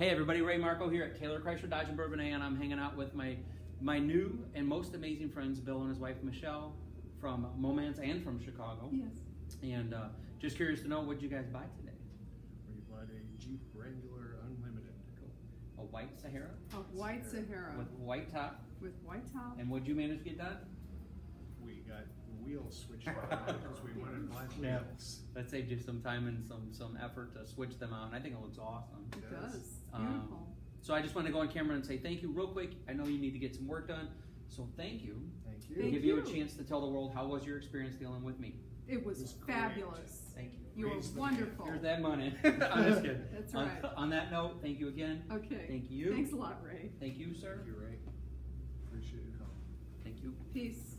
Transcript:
Hey everybody, Ray Marco here at Taylor Chrysler Dodge and Bourbonnais, and I'm hanging out with my my new and most amazing friends, Bill and his wife Michelle, from Momence and from Chicago. Yes. And uh, just curious to know what you guys buy today? We bought a Jeep Wrangler Unlimited. A white Sahara A white Sahara with white top. with white top. And what'd you manage to get done? We got wheels switched out because we wanted black Yeah. wheels. That saved you some time and some some effort to switch them out. And I think it looks awesome. It Yes. does. It's Um. So I just want to go on camera and say thank you real quick. I know you need to get some work done, so thank you. Thank you. Thank give you a chance to tell the world how was your experience dealing with me. it was, it was great. fabulous. Thank you. You were Raise the wonderful. Here's that money. I'm just kidding. That's On- right. On, that note, thank you again. Okay. Thank you. Thanks a lot, Ray. Thank you, sir. Thank you, Ray. Appreciate your help. Thank you. Peace.